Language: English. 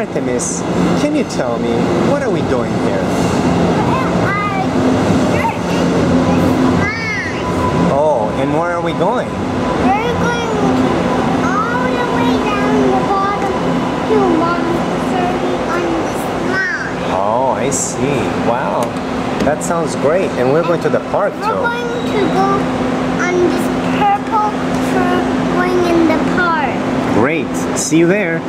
Artemis, can you tell me what are we doing here? Oh, and where are we going? We're going all the way down the bottom to 130 on the slide. Oh, I see. Wow, that sounds great. And we're going to the park We're too. going to go on this purple for going in the park. Great. See you there.